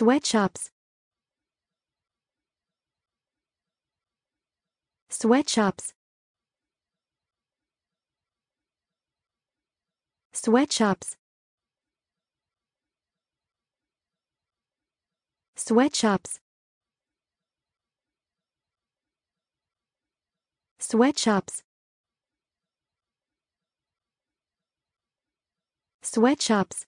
sweatshops. Sweatshops. Sweatshops. Sweatshops. Sweatshops. Sweatshops.